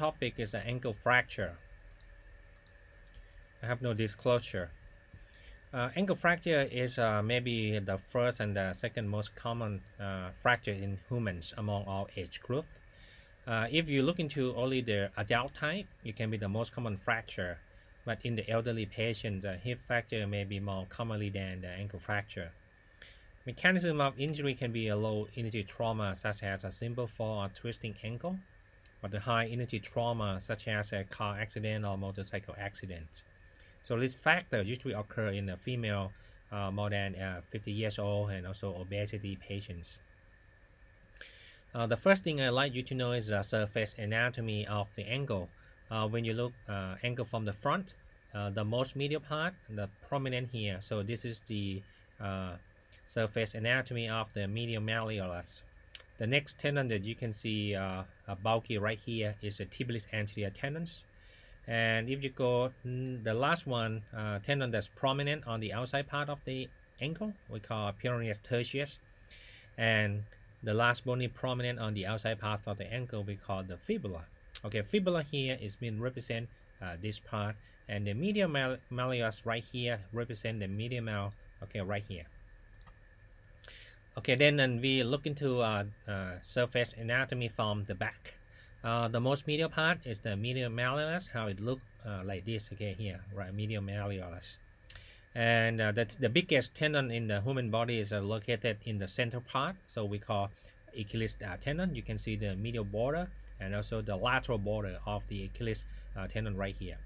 topic is an ankle fracture. I have no disclosure. Uh, ankle fracture is uh, maybe the first and the second most common uh, fracture in humans among all age groups. Uh, if you look into only the adult type, it can be the most common fracture. But in the elderly patients, uh, hip fracture may be more commonly than the ankle fracture. Mechanism of injury can be a low energy trauma such as a simple fall or twisting ankle, or the high energy trauma such as a car accident or motorcycle accident. So this factor usually occur in a female uh, more than uh, 50 years old and also obesity patients. Uh, the first thing I'd like you to know is the surface anatomy of the ankle. Uh, when you look uh, ankle from the front, uh, the most medial part, the prominent here. So this is the surface anatomy of the medial malleolus. The next tendon that you can see uh, bulky right here is the tibialis anterior tendons. And if you go mm, the last one, uh, tendon that's prominent on the outside part of the ankle, we call peroneus tertius. And the last bony prominent on the outside part of the ankle, we call the fibula. Okay, fibula here is being represent uh, this part, and the medial mal malleus right here represent the medial mal. Okay, right here. Okay, then and we look into uh, uh, surface anatomy from the back. Uh, the most medial part is the medial malleolus, how it look uh, like this, okay, here, right, medial malleolus. And uh, the, the biggest tendon in the human body is uh, located in the center part, so we call Achilles tendon. You can see the medial border and also the lateral border of the Achilles tendon right here.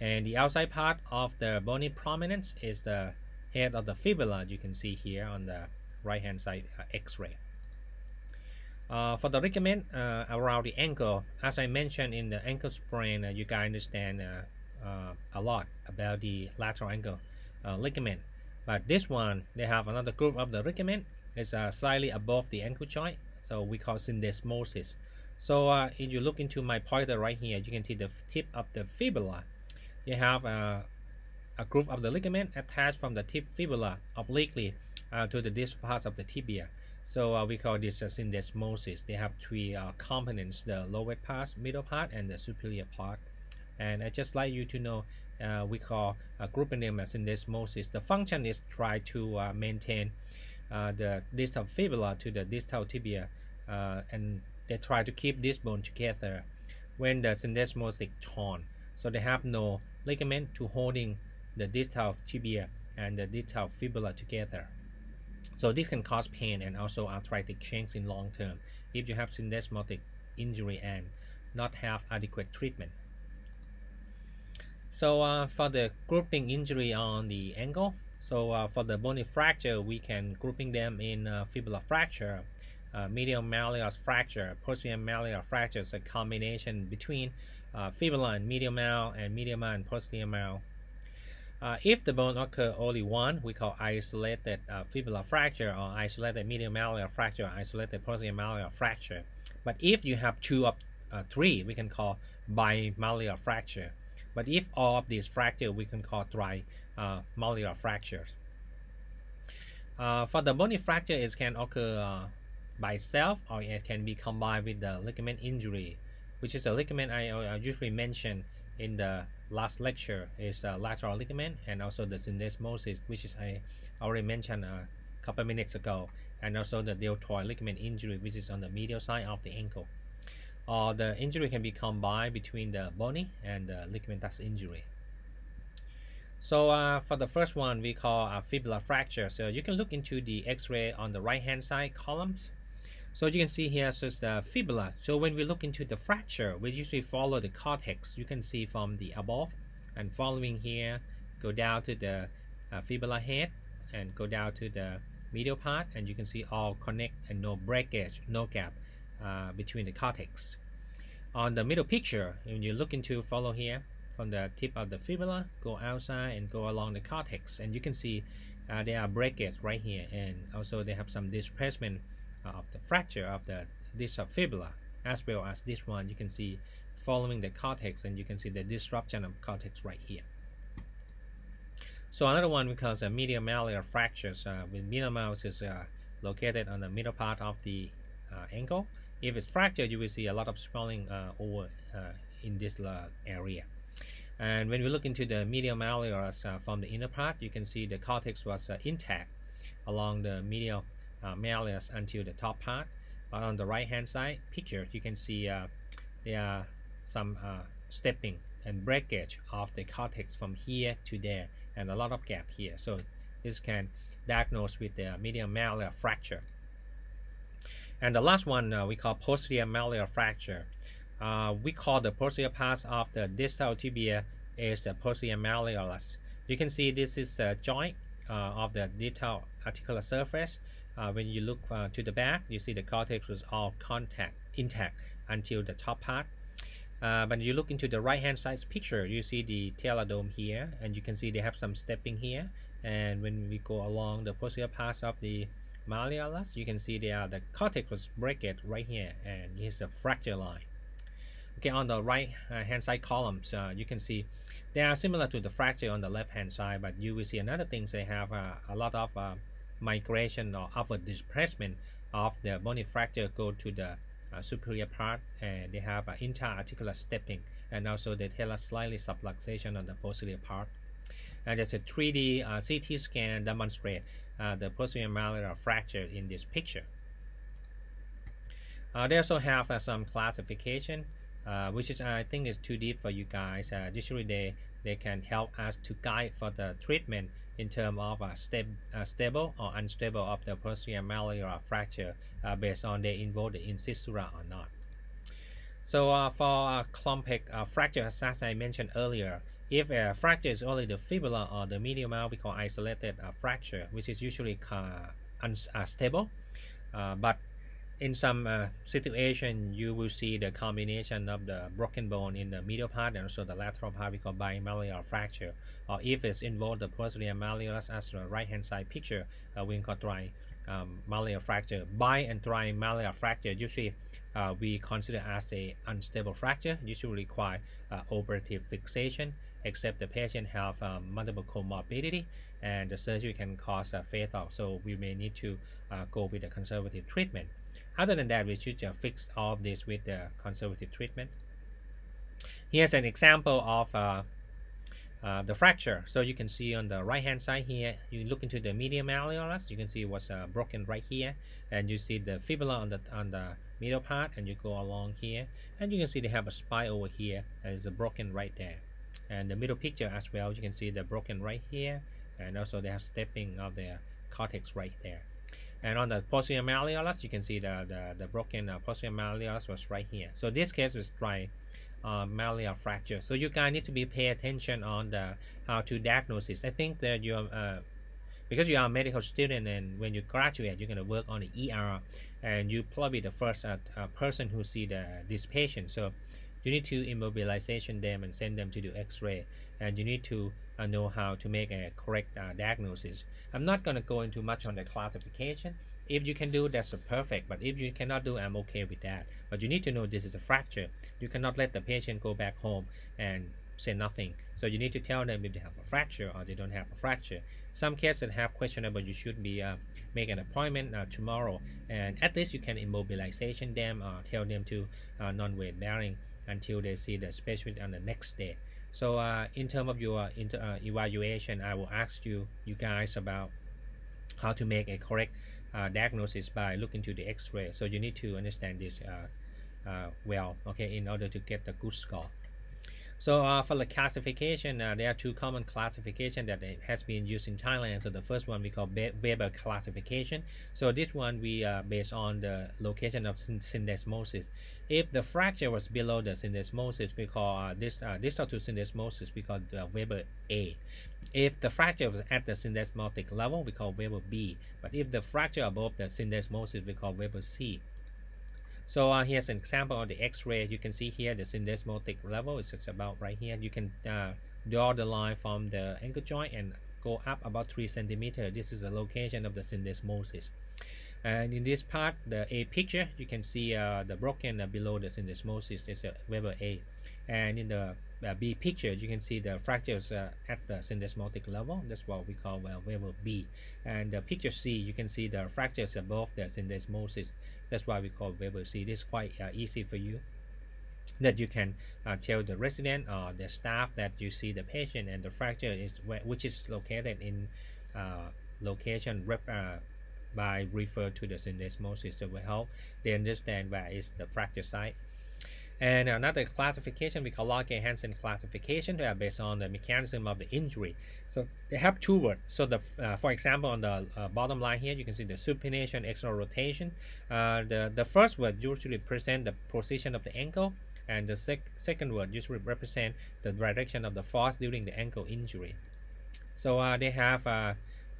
And the outside part of the bony prominence is the head of the fibula, you can see here on the right hand side x-ray. Uh, for the ligament uh, around the ankle, as I mentioned in the ankle sprain, uh, you guys understand uh, uh, a lot about the lateral ankle uh, ligament. But this one, they have another group of the ligament. It's slightly above the ankle joint, so we call syndesmosis. So if you look into my pointer right here, you can see the tip of the fibula. You have a group of the ligament attached from the tip fibula obliquely to the distal parts of the tibia. So uh, we call this uh, syndesmosis. They have three uh, components, the lower part, middle part, and the superior part. And I just like you to know, uh, we call a group name as syndesmosis. The function is try to uh, maintain uh, the distal fibula to the distal tibia, uh, and they try to keep this bone together when the syndesmosis torn. So they have no ligament to holding the distal tibia and the distal fibula together. So this can cause pain and also arthritic change in long term if you have syndesmotic injury and not have adequate treatment. So uh, for the grouping injury on the ankle, so uh, for the bony fracture, we can grouping them in uh, fibular fracture, uh, medial malleolus fracture, posterior malleolus fracture is a combination between uh, fibula and medial mal and medial mal and posterior mal. Uh, if the bone occur only one, we call isolated uh, fibular fracture or isolated medial malleolus fracture, or isolated posterior malleolus fracture. But if you have two of uh, three, we can call bimalleolar fracture. But if all of these fracture, we can call tri uh, malleolar fractures. Uh, for the bony fracture, it can occur uh, by itself or it can be combined with the ligament injury, which is a ligament I usually mention in the last lecture is the lateral ligament and also the syndesmosis which is I already mentioned a couple minutes ago and also the deltoid ligament injury which is on the medial side of the ankle. Or the injury can be combined between the bony and the ligamentous injury. So uh, for the first one we call a fibular fracture. So you can look into the x-ray on the right hand side columns so you can see here so it's the fibula. So when we look into the fracture, we usually follow the cortex. You can see from the above and following here, go down to the uh, fibula head and go down to the medial part and you can see all connect and no breakage, no gap uh, between the cortex. On the middle picture, when you look into follow here, from the tip of the fibula, go outside and go along the cortex and you can see uh, there are breakage right here and also they have some displacement of the fracture of the this fibula as well as this one you can see following the cortex and you can see the disruption of cortex right here so another one because uh, medial malleolar fractures uh, with medial malleus is uh, located on the middle part of the uh, ankle If it's fractured, you will see a lot of swelling uh, over uh, in this uh, area. And when we look into the medial malleolus uh, from the inner part, you can see the cortex was intact along the medial uh, malleus until the top part. But on the right hand side picture, you can see there are some stepping and breakage of the cortex from here to there and a lot of gap here. So this can diagnose with the medial malleolar fracture. And the last one uh, we call posterior malleolar fracture. Uh, we call the posterior part of the distal tibia is the posterior malleolus. You can see this is a joint uh, of the distal articular surface. Uh, when you look uh, to the back, you see the cortex was all contact intact until the top part. Uh, but you look into the right hand side picture, you see the dome here, and you can see they have some stepping here. And when we go along the posterior part of the malleolus, you can see there the cortex was breakage right here, and here's a fracture line. Okay, on the right uh, hand side columns, uh, you can see they are similar to the fracture on the left hand side, but you will see another thing they have uh, a lot of uh, migration or upward displacement of the bony fracture go to the uh, superior part, and they have uh, interarticular stepping, and also they tell us slightly subluxation on the posterior part. And there's a 3D CT scan demonstrate the posterior malleolar fracture in this picture. they also have some classification uh, which is I think is too deep for you guys. Uh, usually they they can help us to guide for the treatment in terms of uh, stab, uh, stable or unstable of the posterior malleolar fracture uh, based on they involved in incisura or not. So uh, for a complex fracture, as I mentioned earlier, if a fracture is only the fibula or the medial mal, we call isolated fracture, which is usually unstable. but in some uh, situation you will see the combination of the broken bone in the middle part and also the lateral part we call bimalleolar fracture. Or if it's involved the posterior malleolus as the right hand side picture uh, we call tri um, malleolar fracture. Bi and tri malleolar fracture usually uh, we consider as a unstable fracture usually require uh, operative fixation except the patient have um, multiple comorbidity and the surgery can cause a fatal. So we may need to uh, go with a conservative treatment other than that, we should just fix all this with the conservative treatment. Here's an example of uh, uh, the fracture. So you can see on the right hand side here, you look into the medial malleolus, you can see what's uh, broken right here, and you see the fibula on the on the middle part, and you go along here, and you can see they have a spine over here, and it's broken right there. And the middle picture as well, you can see the broken right here, and also they have stepping of the cortex right there. And on the posterior malleolus, you can see the, the, the broken uh, posterior malleolus was right here. So this case was tri uh, malleolar fracture. So you guys need to be pay attention on the how to diagnose this. I think that you are, uh, because you are a medical student and when you graduate, you're to work on the ER and you probably the first uh, uh, person who see the this patient. So you need to immobilization them and send them to do x-ray and you need to uh, know how to make a correct uh, diagnosis. I'm not going to go into much on the classification. If you can do that's perfect, but if you cannot do, I'm okay with that. But you need to know this is a fracture. You cannot let the patient go back home and say nothing. So you need to tell them if they have a fracture or they don't have a fracture. Some cases that have questionable, you should be uh, make an appointment uh, tomorrow, and at least you can immobilization them or tell them to uh, non-weight bearing until they see the specialist on the next day. So uh, in terms of your inter, uh, evaluation, I will ask you, you guys about how to make a correct uh, diagnosis by looking to the X-ray. So you need to understand this uh, uh, well, okay, in order to get the good score. So uh, for the classification, uh, there are two common classification that has been used in Thailand. So the first one we call Weber classification. So this one we uh, based on the location of syndesmosis. If the fracture was below the syndesmosis, we call uh, this uh, distal to syndesmosis, we call the Weber A. If the fracture was at the syndesmotic level, we call Weber B. But if the fracture above the syndesmosis, we call Weber C. So uh, here's an example of the X-ray. You can see here the syndesmotic level is just about right here. You can uh, draw the line from the ankle joint and go up about 3 centimeter. This is the location of the syndesmosis. And in this part, the A picture, you can see uh, the broken uh, below the syndesmosis is a Weber A. And in the uh, B picture, you can see the fractures uh, at the syndesmotic level. That's what we call uh, Weber B. And the picture C, you can see the fractures above the syndesmosis. That's why we call Weber. This is quite uh, easy for you that you can uh, tell the resident or the staff that you see the patient and the fracture is where, which is located in uh, location rep, uh, by refer to the syndesmosis so will help they understand where is the fracture site and another classification we call Lauge-Hansen classification they are based on the mechanism of the injury. So they have two words. So the uh, for example on the uh, bottom line here you can see the supination external rotation. Uh, the the first word usually present the position of the ankle and the sec second word usually represent the direction of the force during the ankle injury. So uh, they have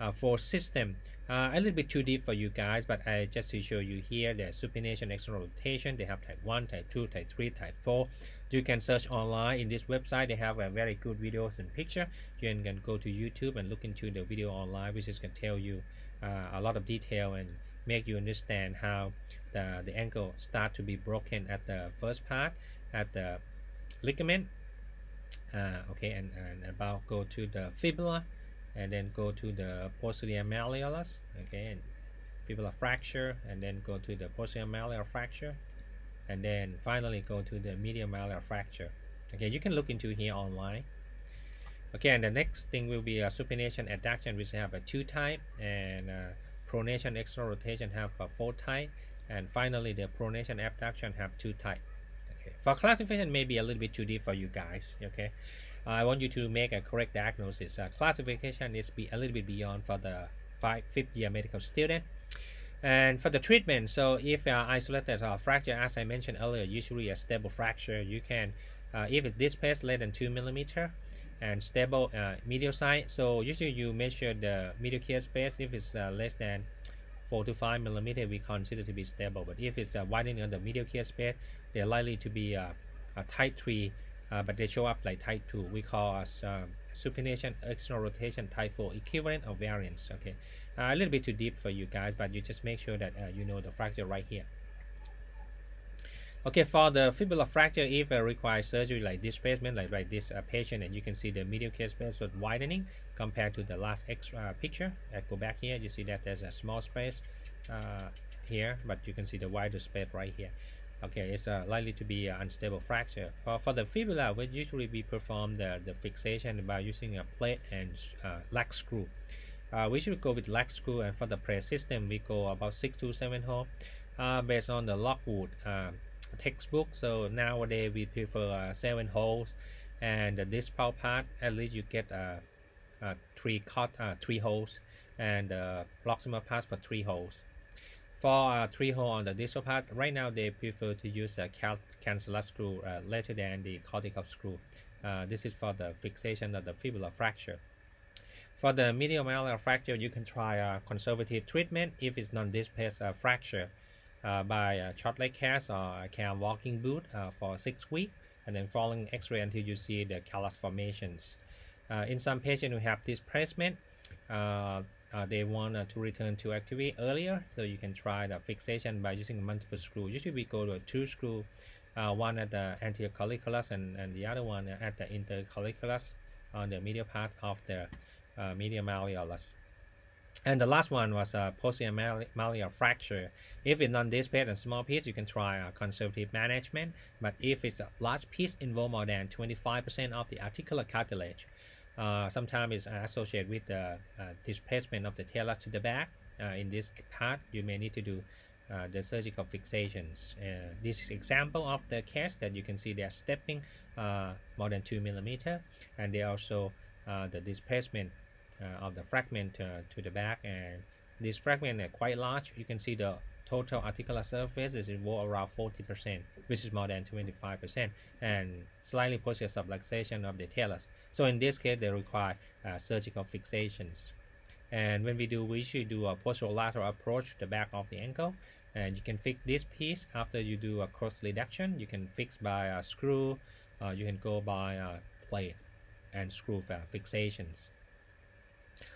uh, for system. Uh, a little bit too deep for you guys but I just to show you here the supination external rotation they have type 1 type 2 type 3 type 4 you can search online in this website. They have a very good videos and picture. You can go to YouTube and look into the video online which is going to tell you uh, a lot of detail and make you understand how the, the ankle start to be broken at the first part at the ligament. Uh, okay and, and about go to the fibula and then go to the posterior malleolus okay and fibula fracture and then go to the posterior malleolar fracture and then finally go to the medial malleolar fracture. Okay you can look into here online. Okay and the next thing will be a supination adduction. Which have a two type and uh, pronation external rotation have a four type and finally the pronation abduction have two type okay for classification maybe a little bit too deep for you guys okay I want you to make a correct diagnosis. Uh, classification is be a little bit beyond for the five, fifth year medical student. And for the treatment, so if uh, isolated uh, fracture, as I mentioned earlier, usually a stable fracture, you can, uh, if it's this less than two millimeter and stable uh, medial side, so usually you measure the medial clear space. If it's uh, less than four to five millimeter, we consider to be stable. But if it's uh, widening on the medial clear space, they're likely to be a type three uh, but they show up like type 2 we call as um, supination external rotation type 4 equivalent or variance okay? Uh, a little bit too deep for you guys but you just make sure that uh, you know the fracture right here. Okay for the fibula fracture if it requires surgery like displacement like right this uh, patient and you can see the medial clear space was widening compared to the last extra uh, picture I go back here you see that there's a small space uh, here but you can see the wider space right here okay it's uh, likely to be an unstable fracture. For, for the fibula we usually we perform the, the fixation by using a plate and uh, lag screw. Uh, we should go with lag screw and for the plate system we go about six to seven hole uh, based on the Rockwood uh, textbook. So nowadays we prefer uh, seven holes. And this power part at least you get three cut three holes. And proximal pass for three holes for a three hole on the distal part, right now they prefer to use a cancellous screw uh, later than the cortical screw. Uh, this is for the fixation of the fibula fracture. For the medial malleolar fracture, you can try a conservative treatment if it's non-displaced uh, fracture uh, by a short leg cast or a CAM walking boot uh, for six weeks and then following x-ray until you see the callus formations. Uh, in some patients who have displacement, uh, uh, they want uh, to return to activity earlier so you can try the fixation by using multiple screw usually we go to two screw uh, one at the anterior colliculus and, and the other one at the intercolliculus on the medial part of the uh, medial malleolus and the last one was a posterior malleolar fracture. If it's non-displaced and small piece, you can try a conservative management. But if it's a large piece involve more than 25% of the articular cartilage, uh, sometimes it's associated with the uh, displacement of the talus to the back. Uh, in this part, you may need to do the surgical fixations. This is example of the case that you can see they're stepping uh, more than 2 millimeter and they also the displacement of the fragment to the back and this fragment are quite large. You can see the total articular surface is involved around 40%, which is more than 25%, and slightly posterior subluxation of the talus. So in this case, they require uh, surgical fixations. And when we do, we should do a posterolateral approach to the back of the ankle. And you can fix this piece after you do a cross reduction. You can fix by a screw. Uh, you can go by a plate and screw fixations.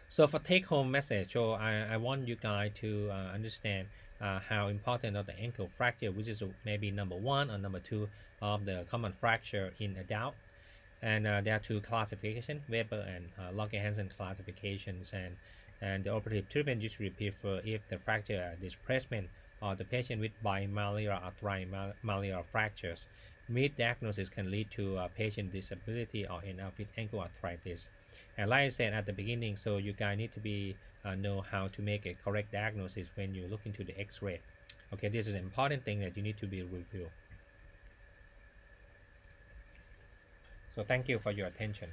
So for take home message, so I, I want you guys to uh, understand uh, how important of the ankle fracture, which is maybe number one or number two of the common fracture in adult. And uh, there are two classifications, Weber and uh, Lauge-Hansen classifications. And, and the operative treatment usually prefer if the fracture displacement or the patient with bimalleolar arthritis fractures. Misdiagnosis can lead to uh, patient disability or end with ankle arthritis. And like I said at the beginning, so you guys need to be uh, know how to make a correct diagnosis when you look into the X-ray. Okay, this is an important thing that you need to be reviewed. So thank you for your attention.